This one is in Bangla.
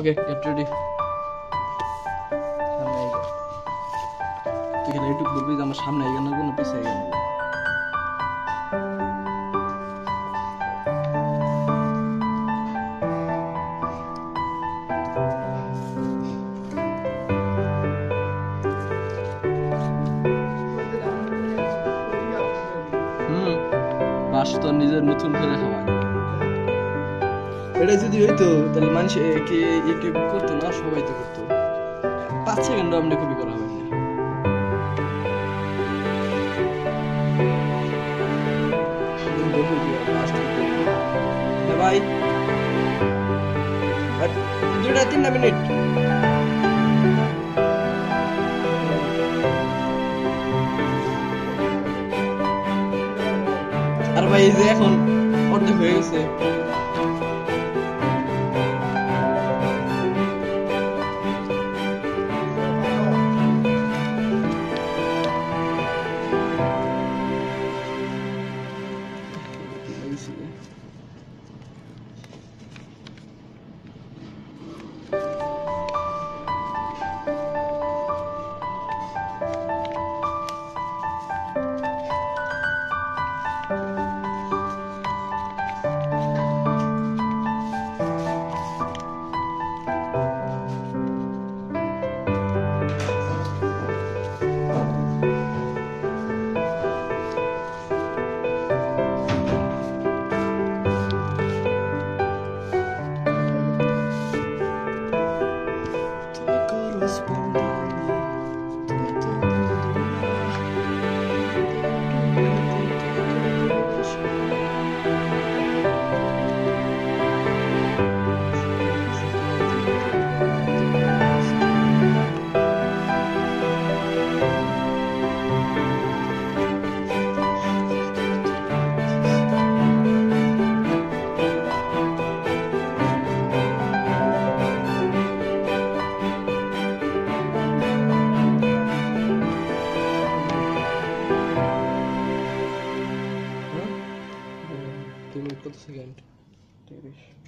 সামনে আইগা। তুই খালি একটু বলবি যে আমার সামনে আইগা না কোনো পিছিয়ে আইগা? না বাস তো নিজের নতুন করে খাওয়া। এটা যদি হইতো, তাহলে মানুষ কি ইউটিউব করতো না, সবাই তো করতো। পাঁচ সেকেন্ড আপনি কপি করা না। হ্যাঁ আর দুটা তিনটা মিনিট। আর ভাই, এই যে এখন অর্ধেক হয়ে গেছে। this. accident. Delish.